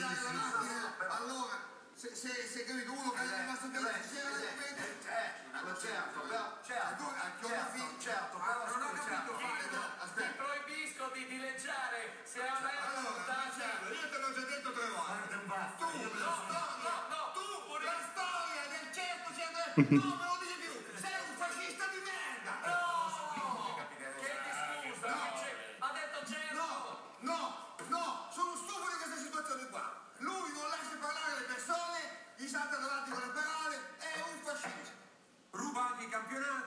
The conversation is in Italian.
la allora, se, se, se capito, uno che è rimasto in piedi, si era documento, certo, però, certo, certo, certo, però non ho capito, certo. Fabio, Ti proibisco di dileggiare se a me Allora, Marcello, io te l'ho già detto tre volte. Tu, la storia, No, no, tu, la storia del certo, certo, non me campeona